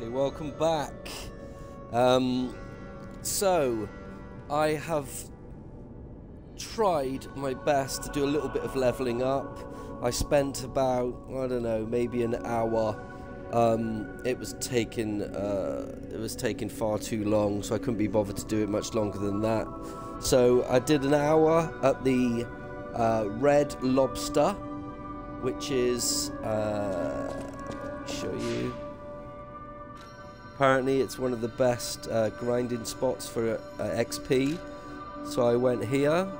Okay, welcome back. Um, so, I have tried my best to do a little bit of leveling up. I spent about, I don't know, maybe an hour. Um, it was taking, uh, it was taking far too long, so I couldn't be bothered to do it much longer than that. So I did an hour at the uh, Red Lobster, which is, uh, show you. Apparently, it's one of the best uh, grinding spots for uh, XP. So I went here,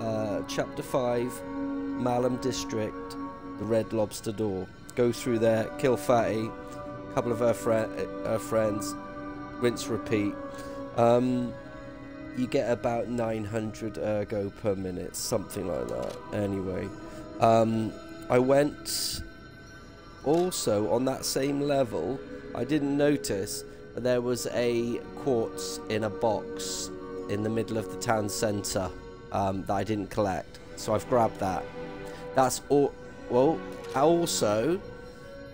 uh, Chapter 5, Malum District, the Red Lobster Door. Go through there, kill Fatty, a couple of her, fri her friends, rinse, repeat. Um, you get about 900 ergo per minute, something like that. Anyway, um, I went also on that same level. I didn't notice there was a quartz in a box in the middle of the town centre um, that I didn't collect, so I've grabbed that. That's all. Well, I also,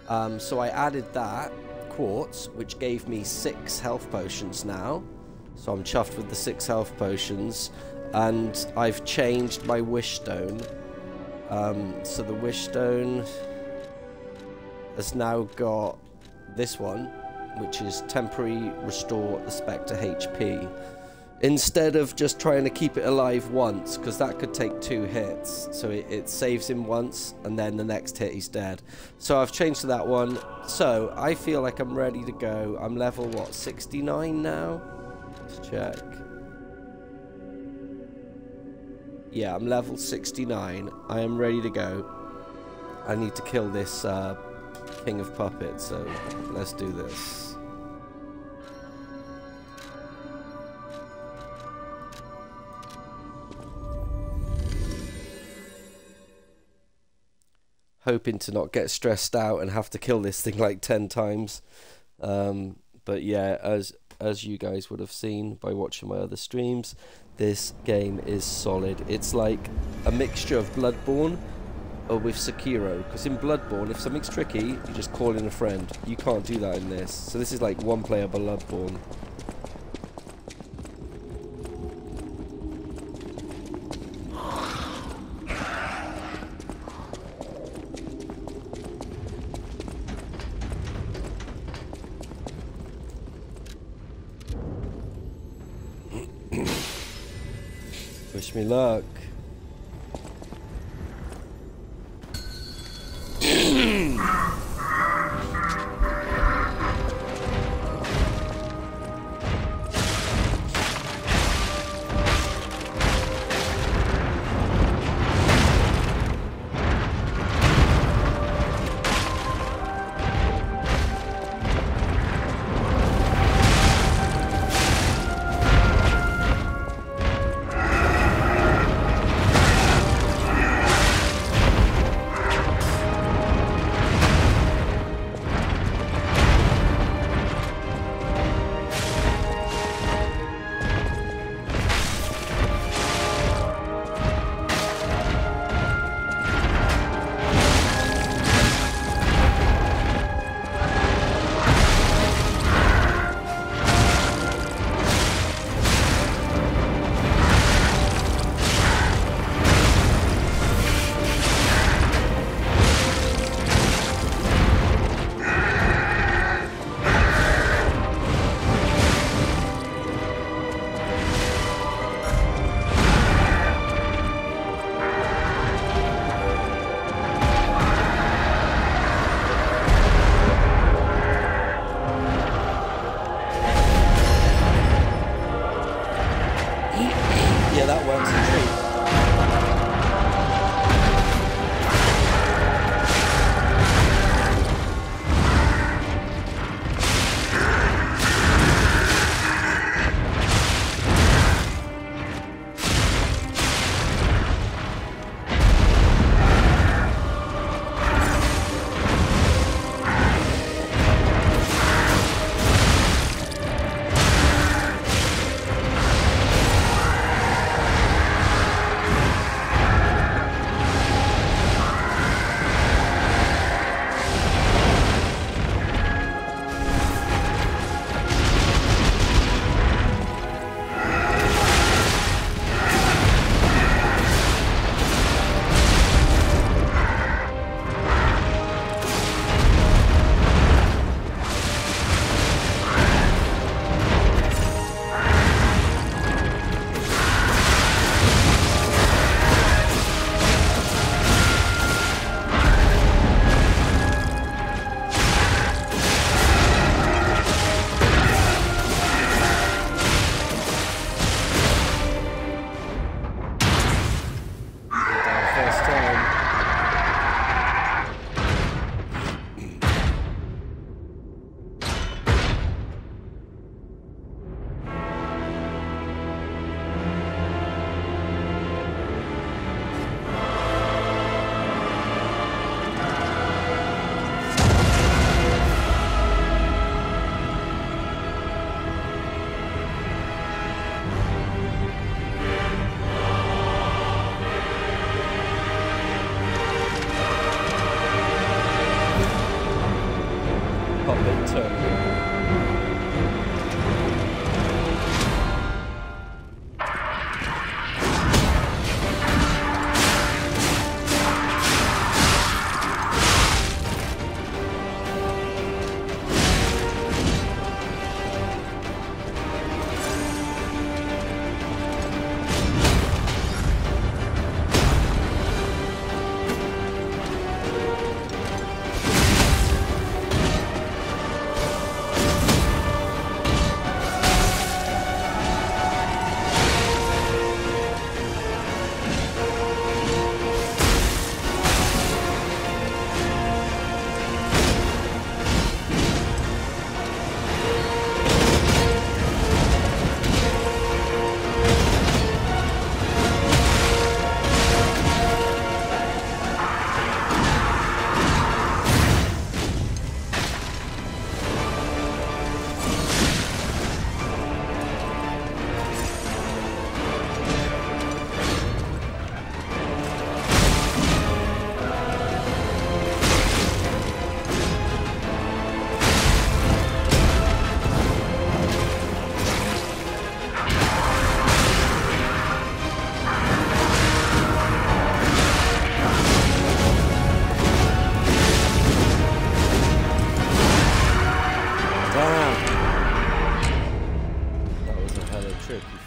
um, so I added that quartz, which gave me six health potions now. So I'm chuffed with the six health potions. And I've changed my wish stone. Um, so the wish stone has now got this one, which is temporary restore the Spectre HP. Instead of just trying to keep it alive once, because that could take two hits. So it, it saves him once, and then the next hit he's dead. So I've changed to that one. So I feel like I'm ready to go. I'm level, what, 69 now? Let's check. Yeah, I'm level 69. I am ready to go. I need to kill this uh, King of Puppets, so let's do this. Hoping to not get stressed out and have to kill this thing like 10 times. Um, but yeah, as as you guys would have seen by watching my other streams, this game is solid. It's like a mixture of Bloodborne or with Sekiro. Because in Bloodborne, if something's tricky, you just call in a friend. You can't do that in this. So this is like one player Bloodborne.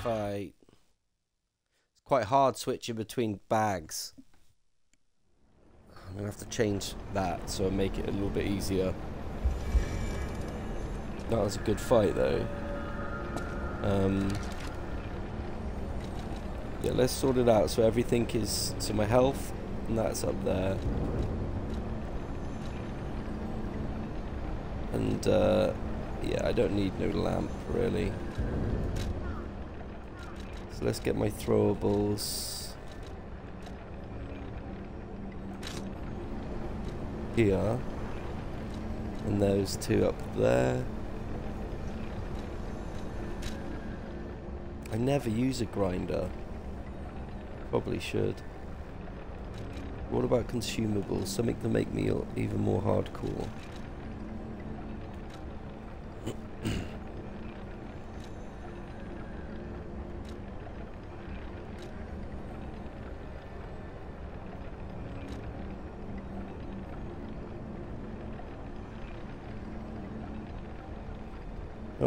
Fight. It's quite hard switching between bags. I'm gonna have to change that so I make it a little bit easier. That was a good fight though. Um, yeah, let's sort it out so everything is so my health and that's up there. And uh, yeah, I don't need no lamp really. So let's get my throwables here. And those two up there. I never use a grinder. Probably should. What about consumables? Something to make me even more hardcore.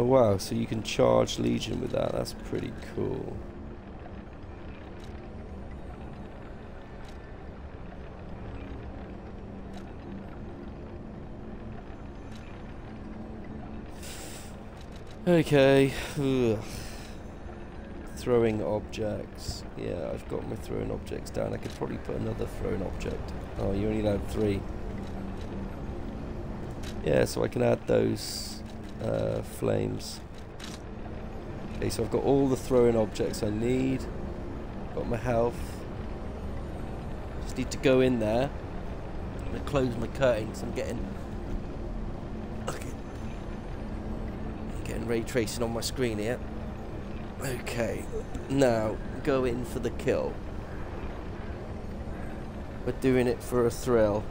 Oh wow, so you can charge Legion with that, that's pretty cool. Okay. Ugh. Throwing objects. Yeah, I've got my throwing objects down. I could probably put another throwing object. Oh, you only allowed three. Yeah, so I can add those uh, flames. Okay, so I've got all the throwing objects I need. Got my health. Just need to go in there. I'm gonna close my curtains. I'm getting. Okay. I'm getting ray tracing on my screen here. Okay. Now go in for the kill. We're doing it for a thrill.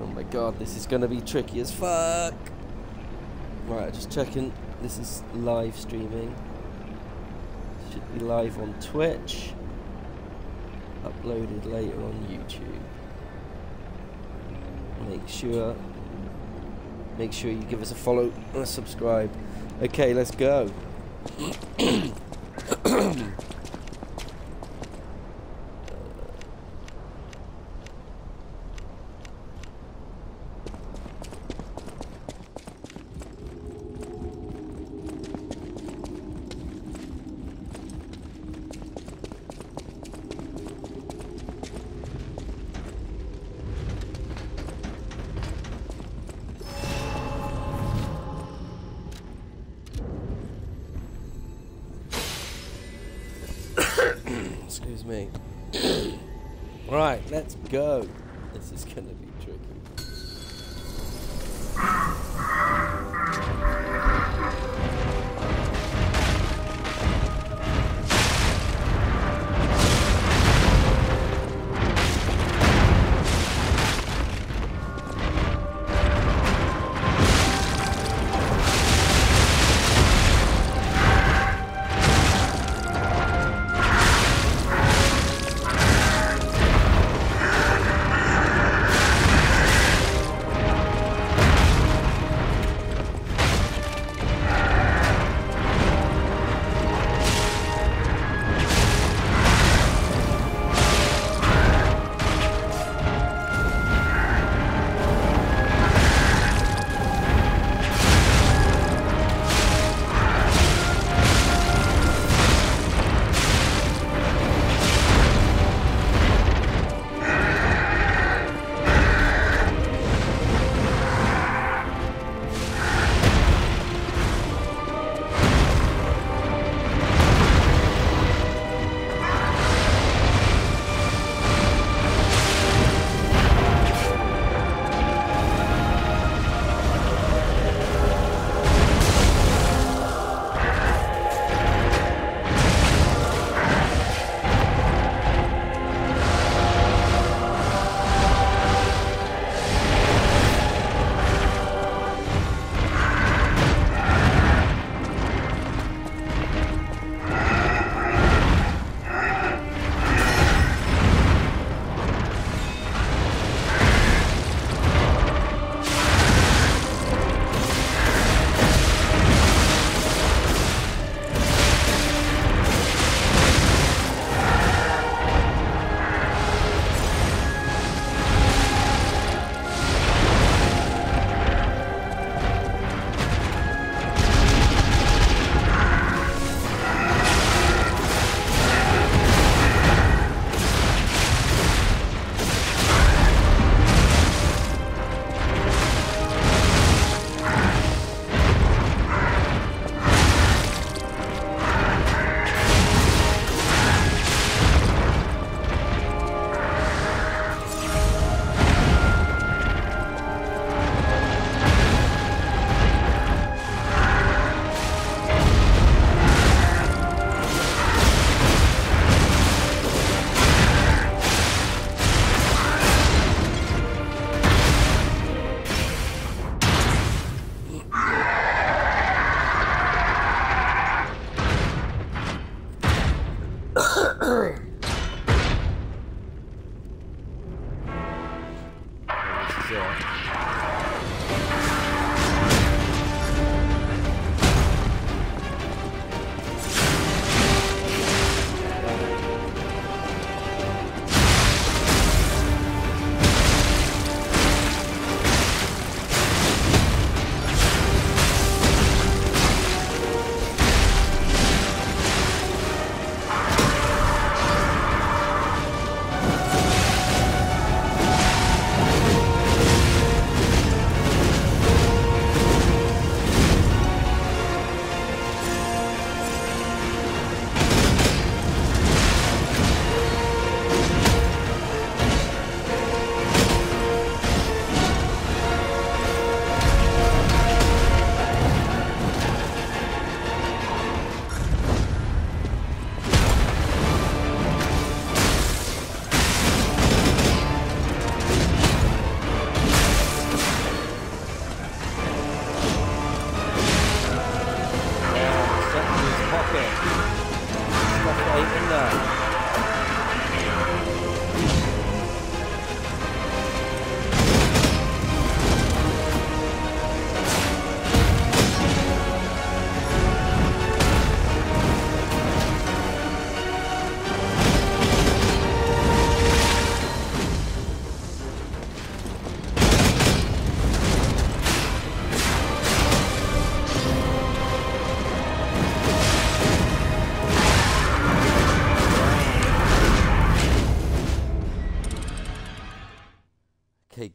Oh my god, this is gonna be tricky as fuck. Right, just checking. This is live streaming. Should be live on Twitch. Uploaded later on YouTube. Make sure make sure you give us a follow and a subscribe. Okay, let's go.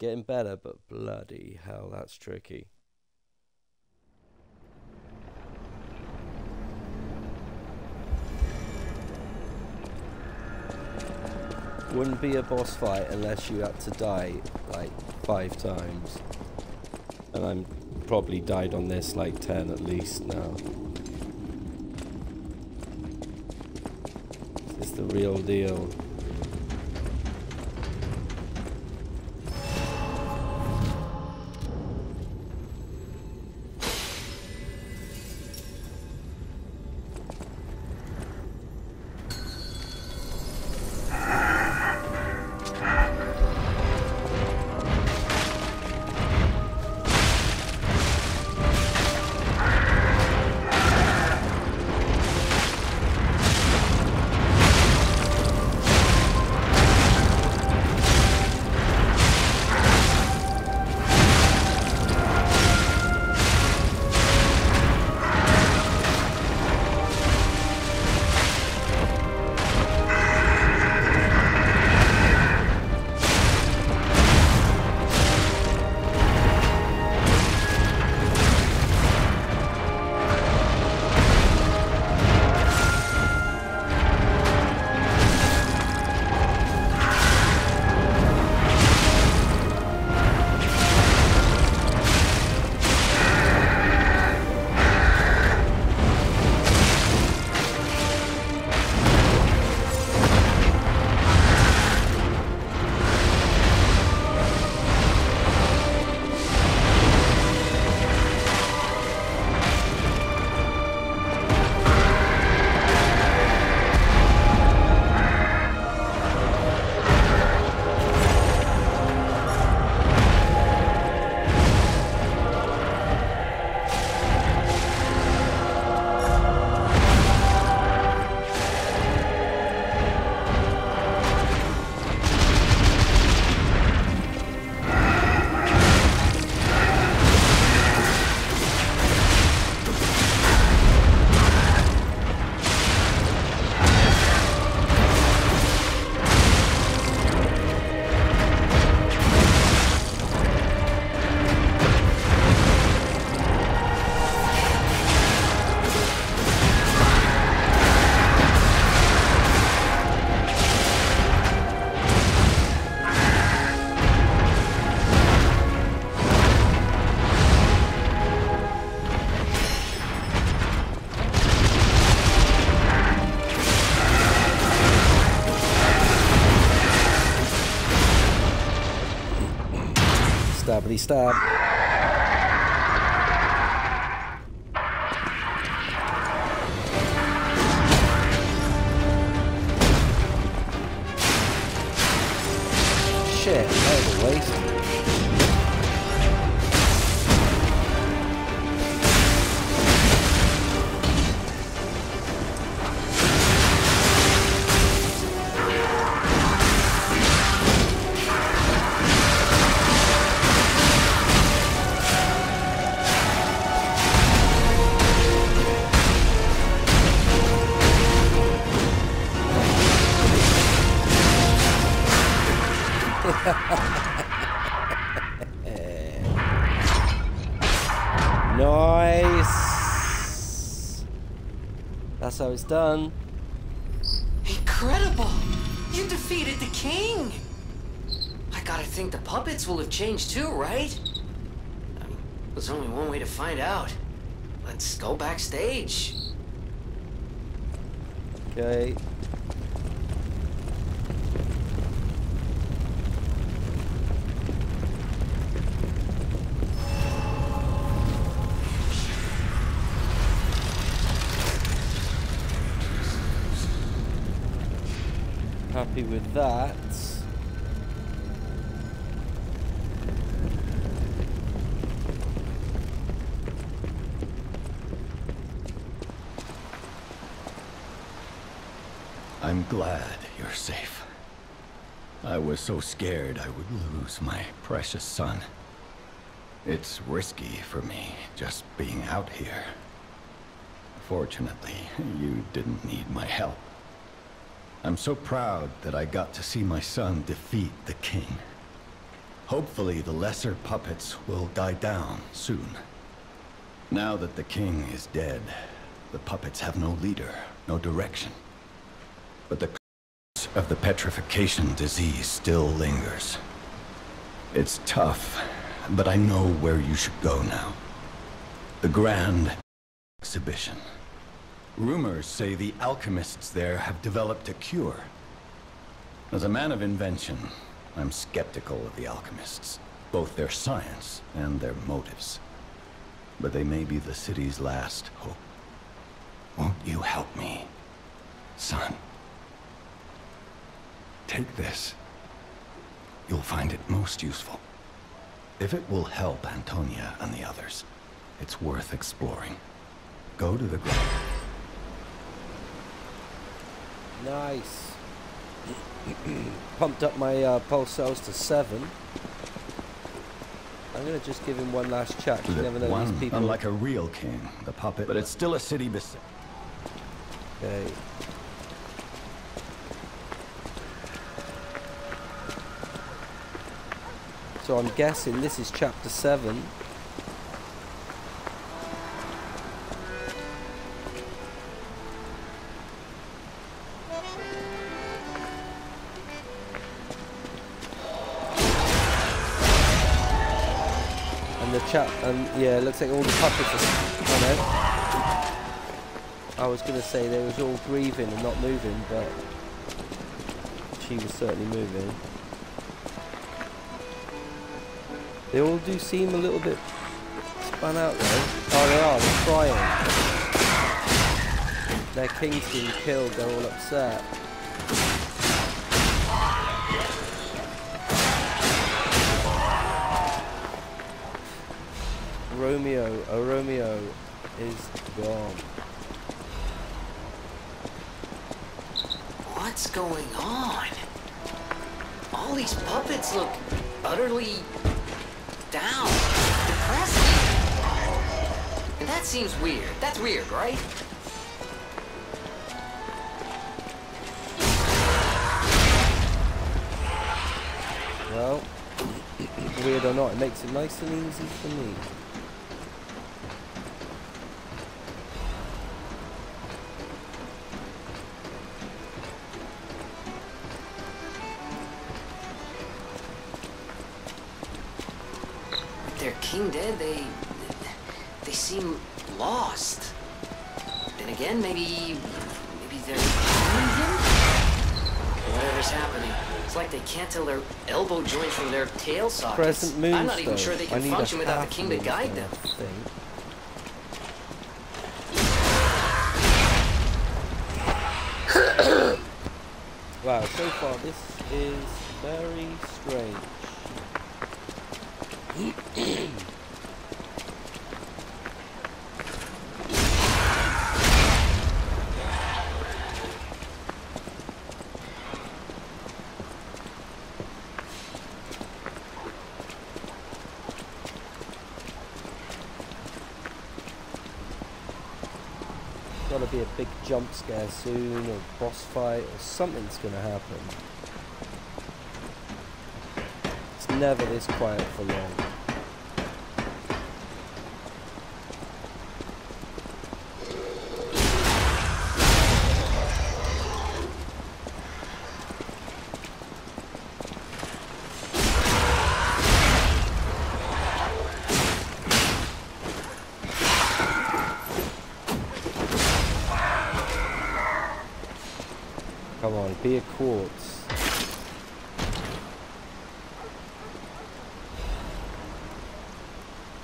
getting better, but bloody hell, that's tricky. wouldn't be a boss fight unless you had to die like five times. And I'm probably died on this like 10 at least now. It's the real deal. Stabbity stab. Nice. That's how it's done. Incredible! You defeated the king! I gotta think the puppets will have changed too, right? I mean, there's only one way to find out. Let's go backstage. Okay. Happy with that. I'm glad you're safe. I was so scared I would lose my precious son. It's risky for me, just being out here. Fortunately, you didn't need my help. I'm so proud that I got to see my son defeat the king. Hopefully the lesser puppets will die down soon. Now that the king is dead, the puppets have no leader, no direction. But the curse of the petrification disease still lingers. It's tough, but I know where you should go now. The Grand Exhibition. Rumors say the alchemists there have developed a cure. As a man of invention, I'm skeptical of the alchemists, both their science and their motives. But they may be the city's last hope. Won't you help me, son? Take this. You'll find it most useful. If it will help Antonia and the others, it's worth exploring. Go to the ground. Nice. Pumped up my uh, pulse cells to seven. I'm gonna just give him one last chat. You The never know one, these people. unlike a real king, the puppet, but it's still a city bes- Okay. So I'm guessing this is chapter seven. Chap, and yeah, it looks like all the puppets are. I was going to say they was all grieving and not moving, but she was certainly moving. They all do seem a little bit spun out though. Oh, they are. They're crying. Their king's been killed. They're all upset. Romeo, oh Romeo is gone. What's going on? All these puppets look utterly down, depressing. And that seems weird. That's weird, right? Well, weird or not, it makes it nice and easy for me. King dead, they they seem lost. Then again, maybe maybe they're. Whatever's happening, it's like they can't tell their elbow joints from their tail sockets. Crescent moons. I'm not even though. sure they can function without the king to guide them. Wow, so far this is very strange. Gotta be a big jump scare soon, or boss fight, or something's gonna happen. It's never this quiet for long. Come on, be a quartz.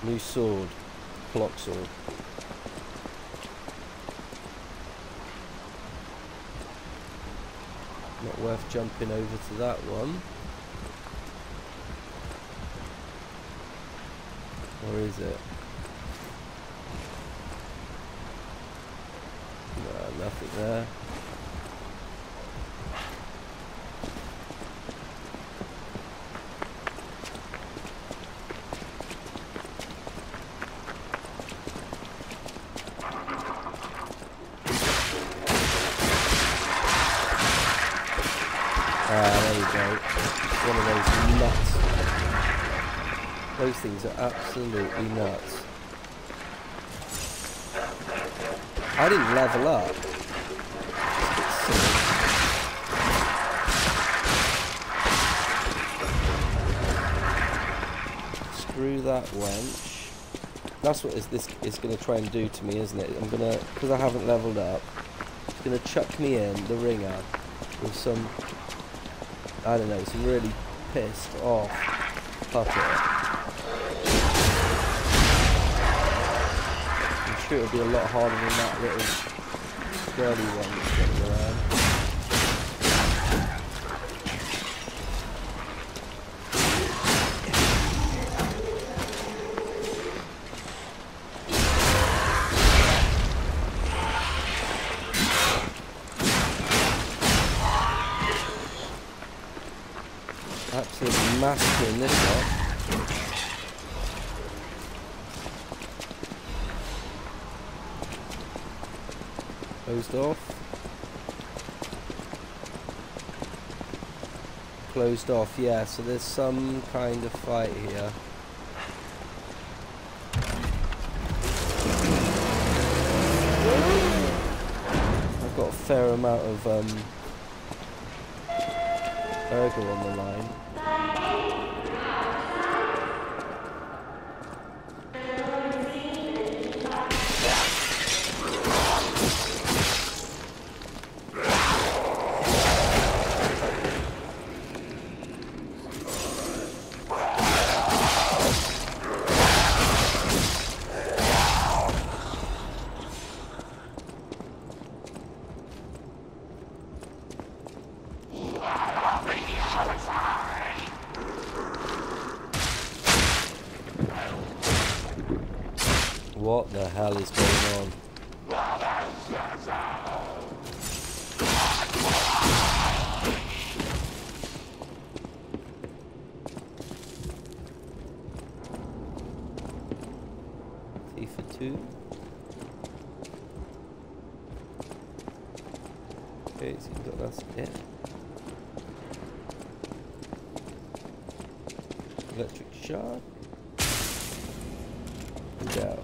New sword. Clock sword. Not worth jumping over to that one. Or is it? No, nothing there. These are absolutely nuts. I didn't level up. Screw that wench. That's what is this is going to try and do to me, isn't it? I'm going to, because I haven't leveled up, it's going to chuck me in the ringer with some, I don't know, some really pissed off puppet. Sure it'll be a lot harder than that little girly one that's running around. Absolutely massacring this one. Closed off. Off, yeah, so there's some kind of fight here. I've got a fair amount of um, Ergo on the line. What the hell is going on? Tifa 2. Okay, so you've got that's it. Electric shock. Go.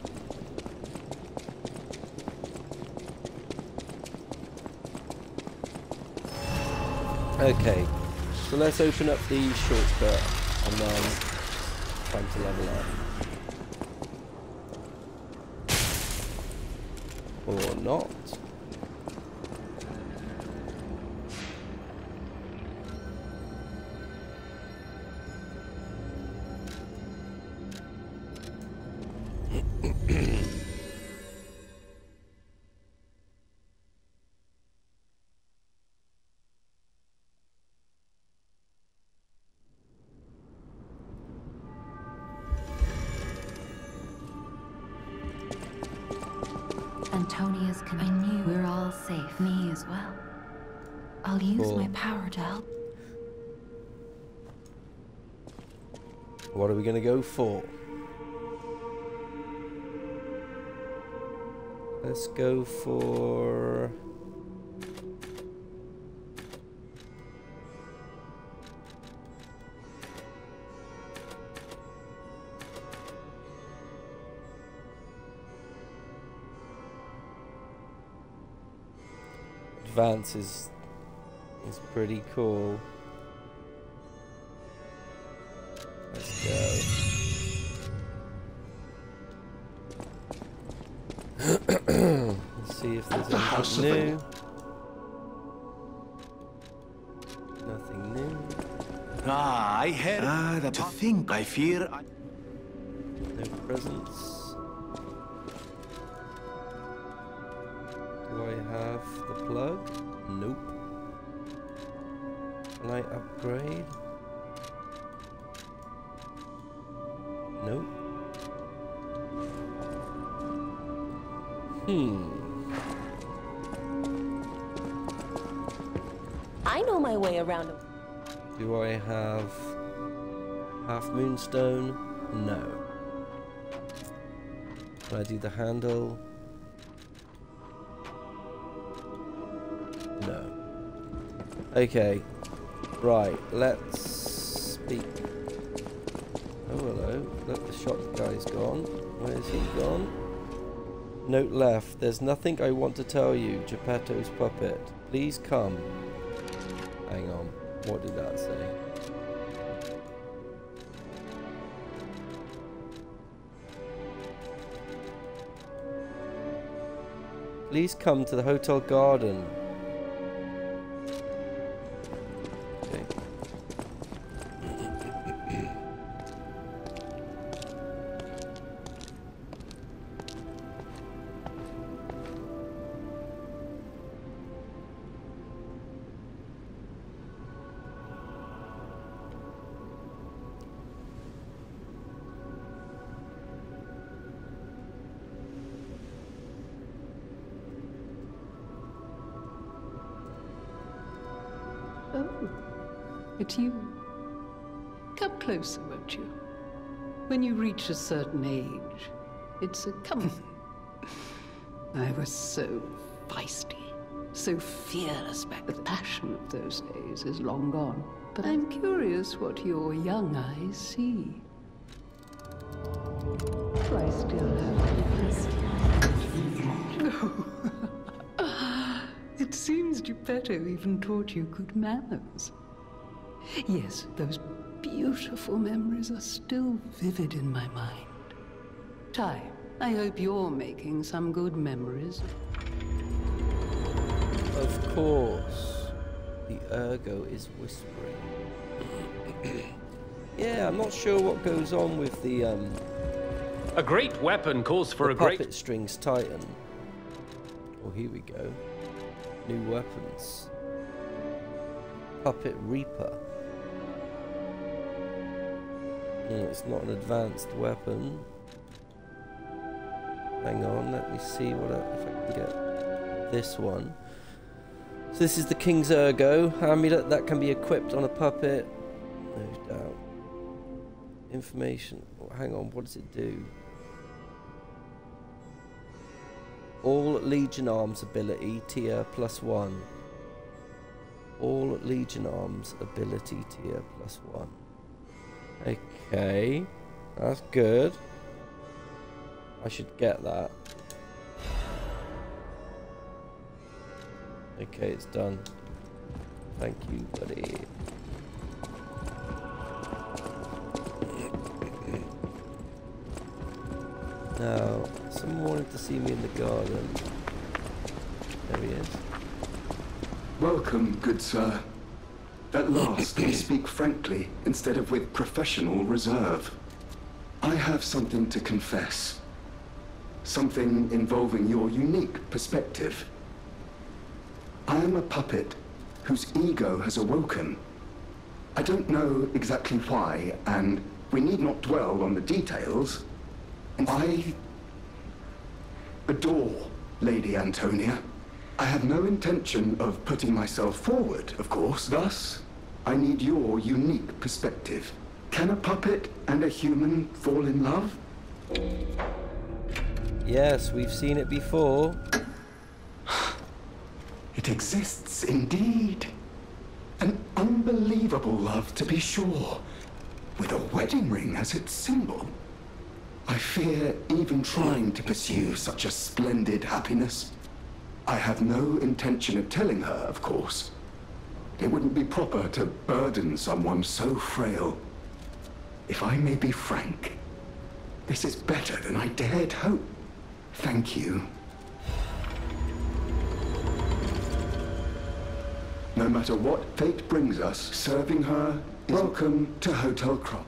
Okay, so let's open up the shortcut and then um, I'll use my power to help. What are we going to go for? Let's go for... Advance is, is pretty cool. Let's go. Let's see if there's House of anything new. Nothing new. Ah, I heard. Ah, that to think. I fear. I... No presents. The handle? No. Okay. Right, let's speak. Oh, hello. Look, the shop guy's gone. Where's he gone? Note left. There's nothing I want to tell you, Geppetto's puppet. Please come. Hang on. What did that say? Please come to the hotel garden. Certain age, it's a come. I was so feisty, so fearless back. The passion of those days is long gone. But I'm curious what your young eyes see. Do I still have It seems Geppetto even taught you good manners. Yes, those beautiful memories are still vivid in my mind. Ty, I hope you're making some good memories. Of course. The ergo is whispering. yeah, I'm not sure what goes on with the um A great weapon calls for a great. puppet strings titan. Oh, here we go. New weapons. Puppet Reaper. It's not an advanced weapon. Hang on, let me see what I, if I can get this one. So this is the King's Ergo amulet that can be equipped on a puppet. No doubt. Information. oh, hang on, what does it do? All Legion Arms ability tier plus one. All Legion Arms ability tier plus one. Okay, that's good. I should get that. Okay, it's done. Thank you, buddy. Now, someone wanted to see me in the garden. There he is. Welcome, good sir. At last, we speak frankly instead of with professional reserve. I have something to confess. Something involving your unique perspective. I am a puppet whose ego has awoken. I don't know exactly why, and we need not dwell on the details. I adore Lady Antonia. I have no intention of putting myself forward, of course. Thus, I need your unique perspective. Can a puppet and a human fall in love? Yes, we've seen it before. It exists indeed. An unbelievable love, to be sure, with a wedding ring as its symbol. I fear even trying to pursue such a splendid happiness. I have no intention of telling her, of course. It wouldn't be proper to burden someone so frail. If I may be frank, this is better than I dared hope. Thank you. No matter what fate brings us, serving her welcome to Hotel Krat.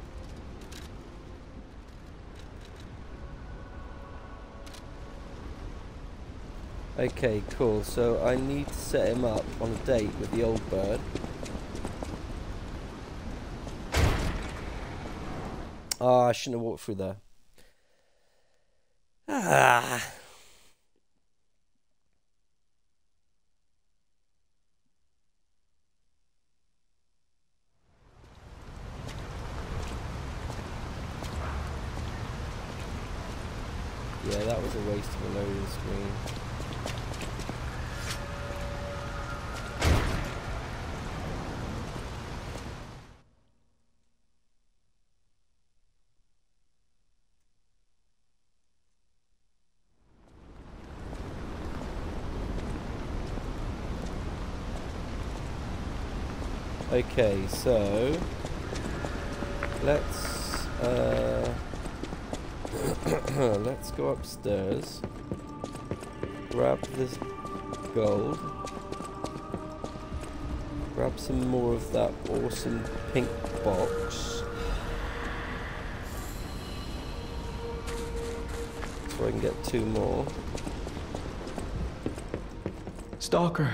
Okay, cool. So I need to set him up on a date with the old bird. Ah, I shouldn't have walked through there. Ah. Yeah, that was a waste of a loading screen. Okay, so let's uh, let's go upstairs. grab this gold. Grab some more of that awesome pink box. So I can get two more. Stalker.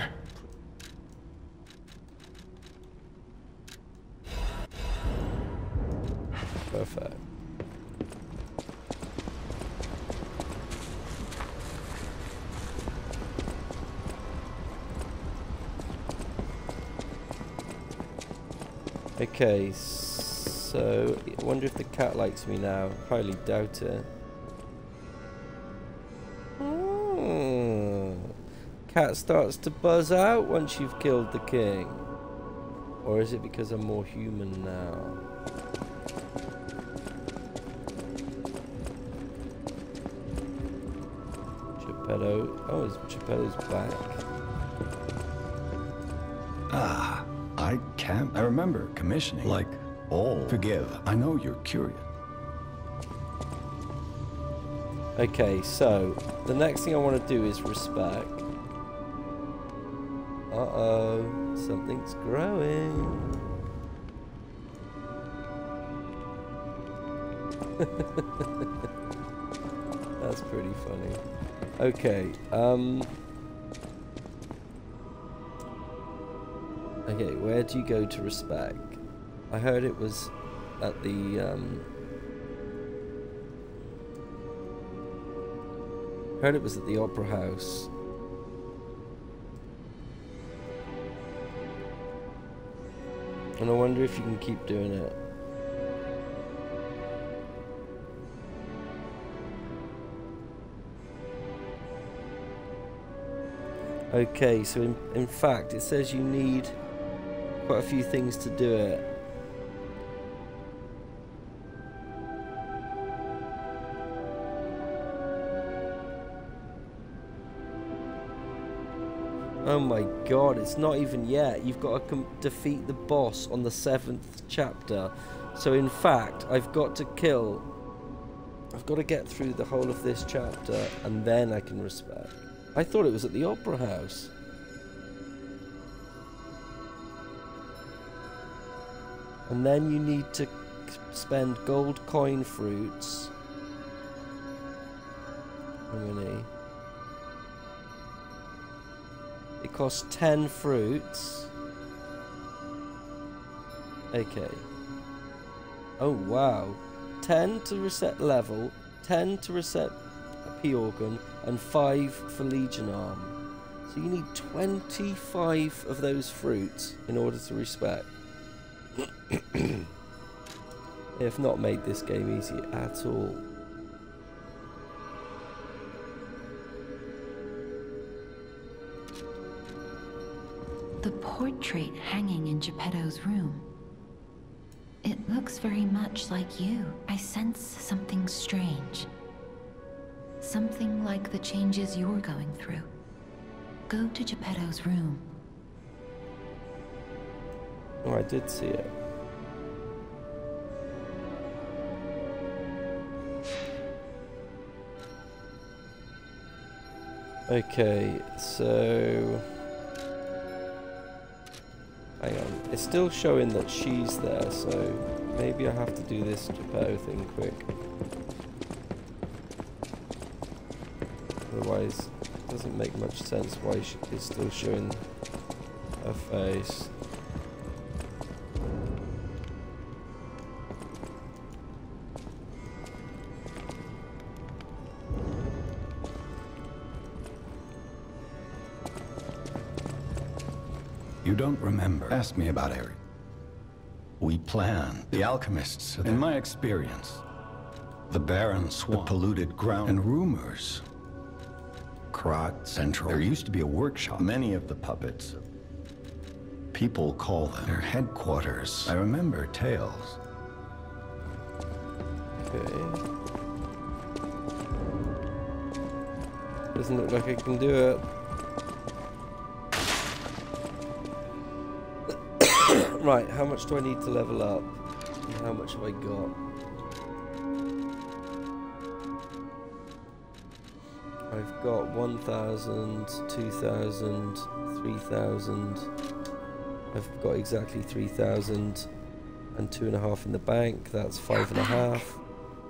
Okay, so I wonder if the cat likes me now. Highly doubt it. Hmm. Cat starts to buzz out once you've killed the king. Or is it because I'm more human now? Geppetto. Oh, is Geppetto's back? Ah, I. I remember commissioning. Like all. Forgive. I know you're curious. Okay, so the next thing I want to do is respect. Uh-oh, something's growing. That's pretty funny. Okay, um... Okay, where do you go to respect? I heard it was at the, um... Heard it was at the Opera House. And I wonder if you can keep doing it. Okay, so in, in fact, it says you need quite a few things to do it. Oh my god, it's not even yet. You've got to defeat the boss on the seventh chapter. So in fact, I've got to kill... I've got to get through the whole of this chapter, and then I can respect. I thought it was at the Opera House. And then you need to spend gold coin fruits. How many? Eh? It costs 10 fruits. Okay. Oh, wow. 10 to reset level, 10 to reset a P organ, and 5 for Legion arm. So you need 25 of those fruits in order to respect. They have not made this game easy at all. The portrait hanging in Geppetto's room. It looks very much like you. I sense something strange. Something like the changes you're going through. Go to Geppetto's room. Oh, I did see it. Okay, so... Hang on. It's still showing that she's there, so maybe I have to do this Geppetto thing quick. Otherwise, it doesn't make much sense why is still showing her face. Don't remember. Ask me about Eric. We planned. The alchemists, in my experience, the barren swamp, the polluted ground, and rumors. Krat Central. There used to be a workshop. Many of the puppets. People call them their headquarters. I remember tales. Okay. Doesn't look like I can do it. Right, how much do I need to level up? How much have I got? I've I've got 1,000, 2,000, 3,000. I've got exactly 3,000 and two and a half in the bank. That's five and a half.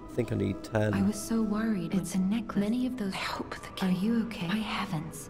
I think I need 10. I was so worried. It's a necklace. Many of those. I hope the king. Are you okay? My heavens.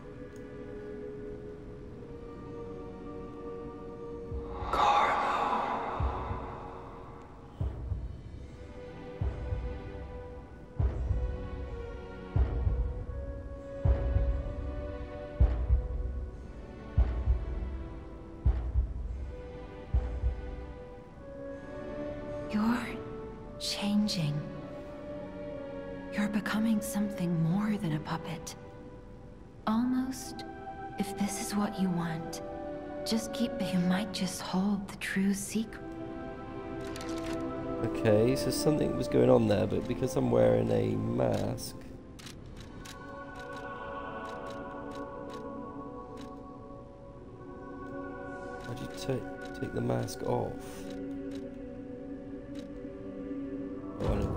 Was going on there, but because I'm wearing a mask. How'd you take take the mask off? Oh.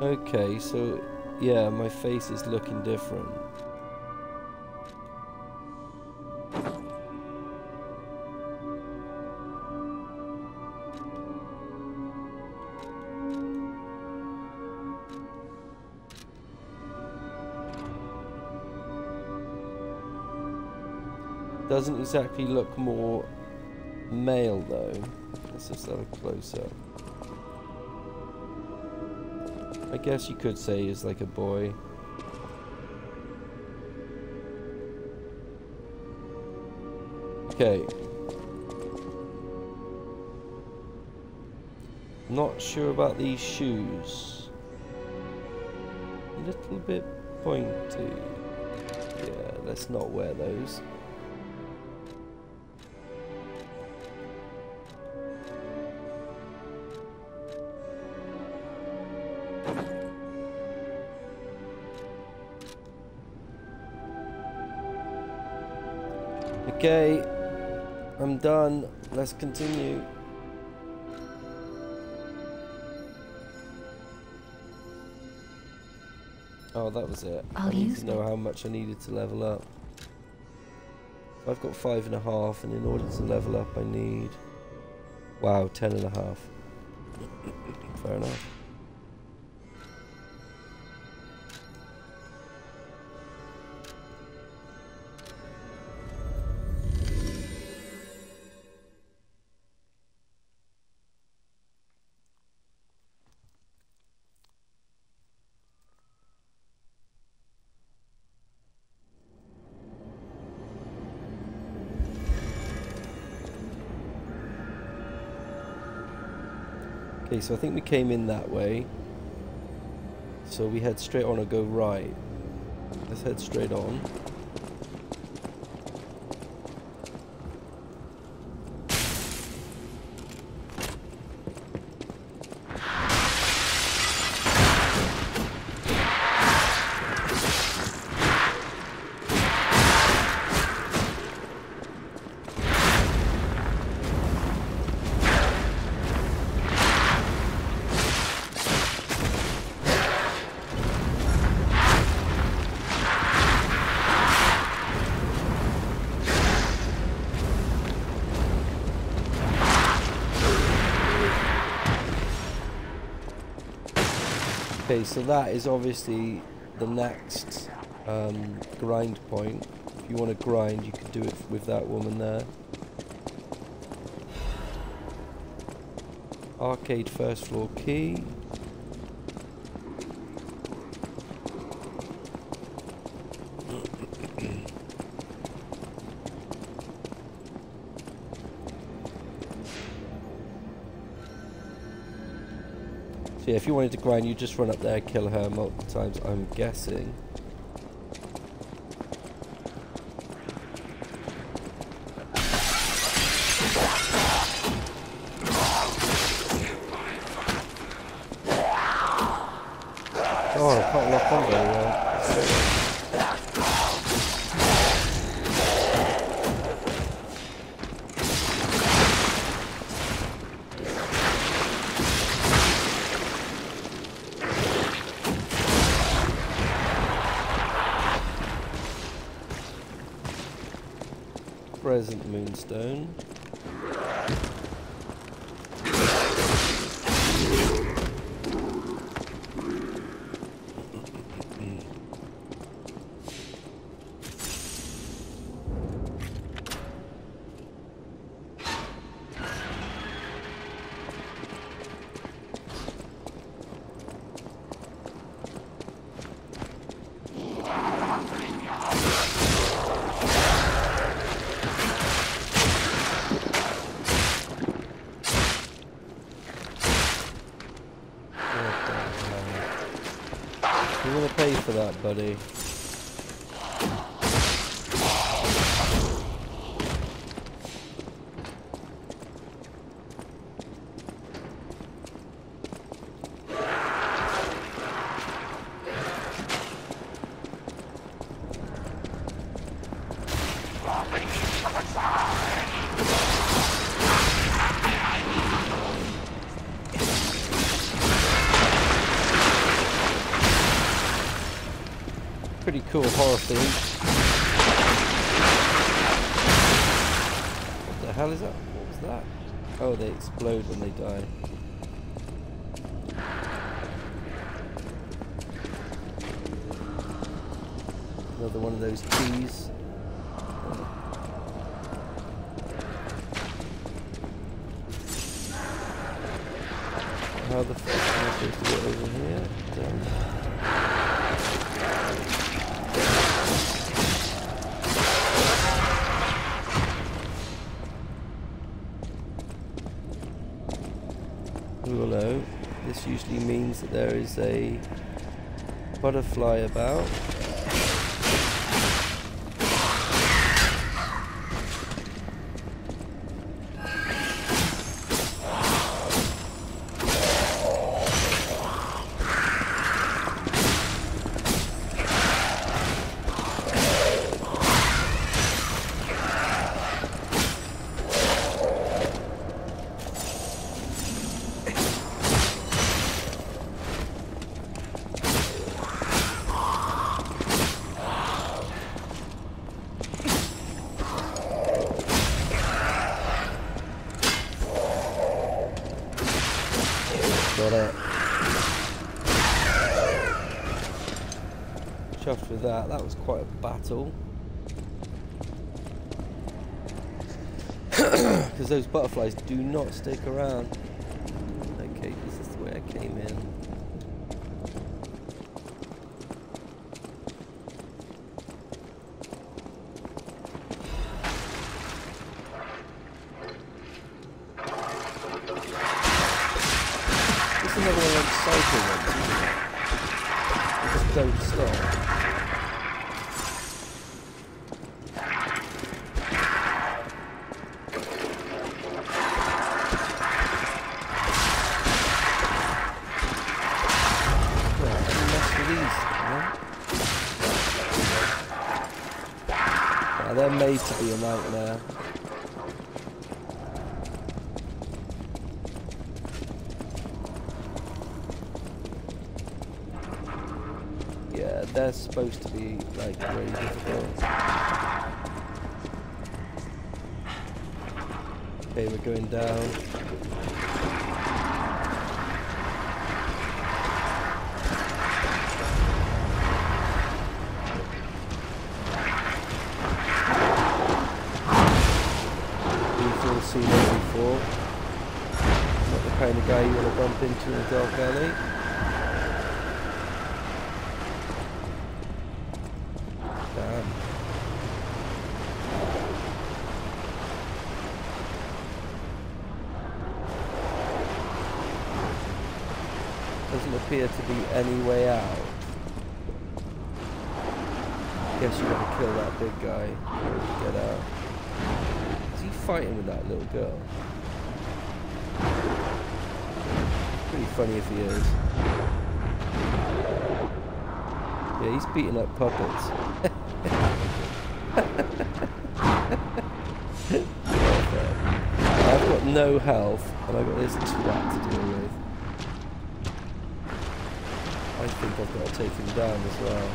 Okay, so yeah, my face is looking different. Doesn't exactly look more male though. Let's just have a close up. I guess you could say he's like a boy. Okay. Not sure about these shoes. A little bit pointy. Yeah, let's not wear those. Okay, I'm done. Let's continue. Oh, that was it. I'll I need use to know it. how much I needed to level up. I've got five and a half, and in order to level up, I need. Wow, ten and a half. Fair enough. So I think we came in that way. So we head straight on or go right. Let's head straight on. Okay, so that is obviously the next um, grind point. If you want to grind, you can do it with that woman there. Arcade first floor key. Yeah, if you wanted to grind, you just run up there, kill her multiple times, I'm guessing. Present for that, buddy. Pretty cool horror theme. What the hell is that? What was that? Oh, they explode when they die. Another one of those keys. How the fuck am I supposed to get over here? Damn. Hello. This usually means that there is a butterfly about. It. Chuffed with that. That was quite a battle. Because those butterflies do not stick around. Okay, this is the way I came in. It's another one of those cycle ones, isn't it? They just don't stop. Well, I can mess with these, you know? Yeah, they're made to be a nightmare. Yeah, they're supposed to be like really difficult. Okay, we're going down. We've all seen it before. Not the kind of guy you want to bump into in a dark alley. Damn. Doesn't appear to be any way out. Guess you gotta kill that big guy get out. Is he fighting with that little girl? Pretty funny if he is. Yeah, he's beating up puppets. I've got no health, and I've got this twat to deal with. I think I've got to take him down as well.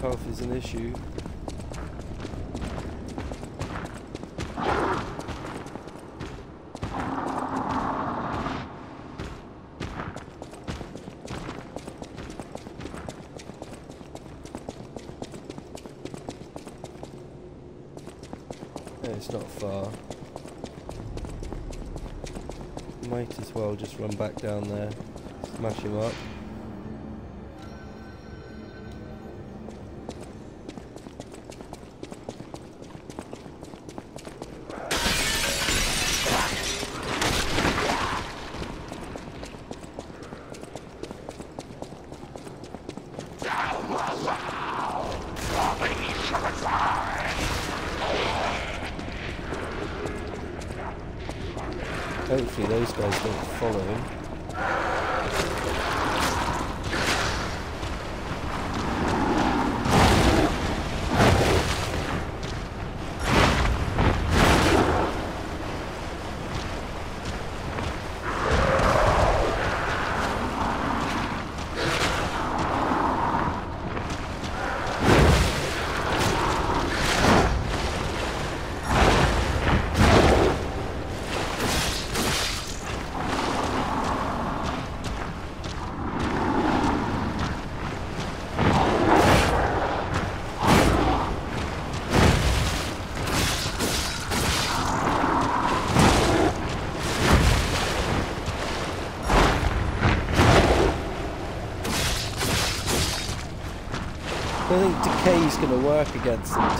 Health is an issue. Yeah, it's not far. Might as well just run back down there, smash him up. Decay's going to work against them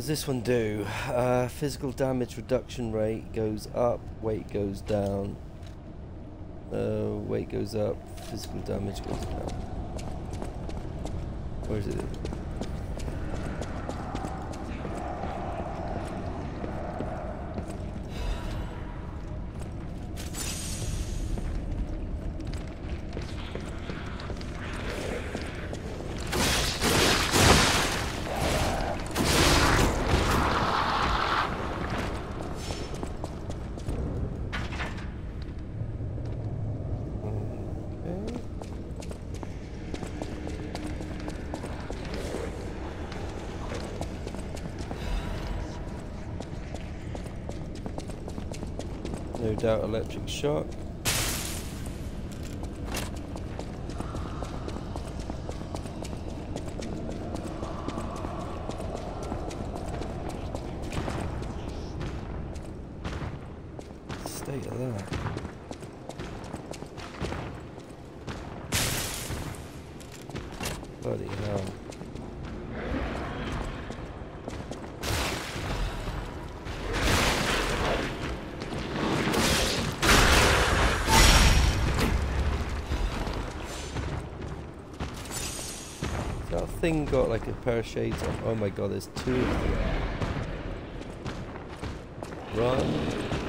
does this one do? Uh, physical damage reduction rate goes up, weight goes down. Uh, weight goes up, physical damage goes down. Where is it? Okay. No doubt electric shock. State of that. Bloody hell. That thing got like a pair of shades on. Oh my god, there's two of them. Run.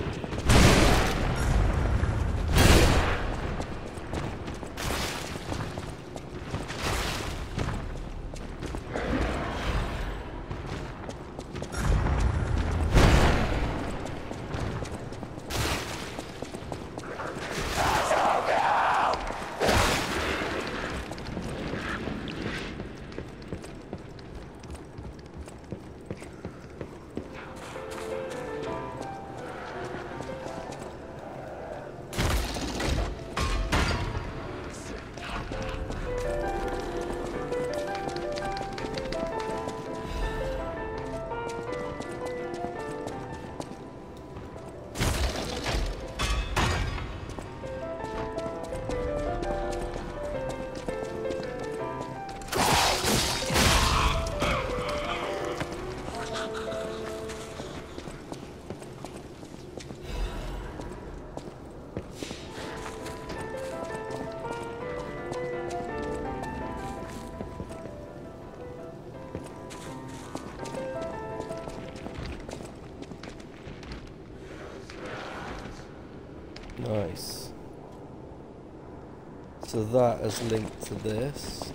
That is linked to this.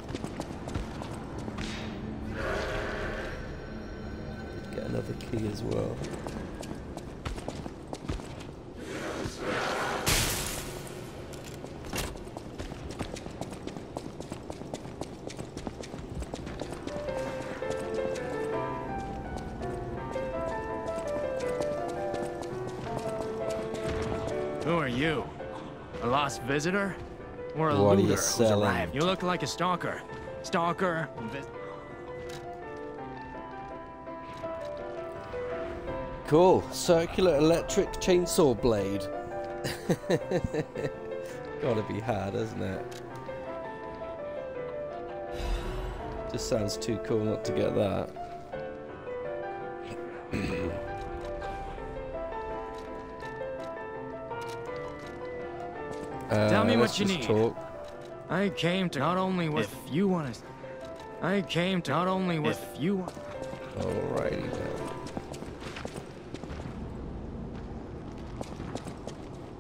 Get another key as well. Who are you? A lost visitor? Or a What are you who's selling? arrived? You look like a stalker. Stalker. Cool. Circular electric chainsaw blade. Gotta be hard, isn't it? Just sounds too cool not to get that. Uh, Tell me let's what you just need. Talk. I came to not only with if you want to. I came to not only with if you want. Alrighty then.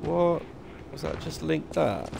What? Was that just linked that?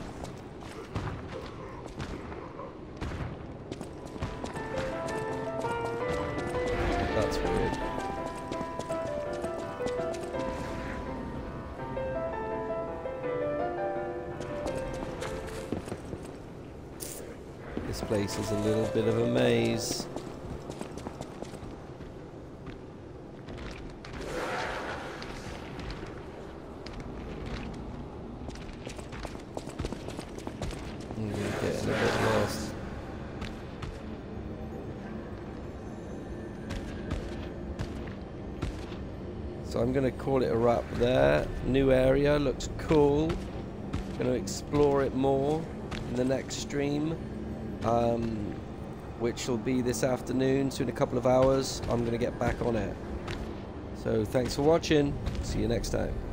There. New area, looks cool. Going to explore it more in the next stream, um, which will be this afternoon. So in a couple of hours, I'm going to get back on it. So thanks for watching. See you next time.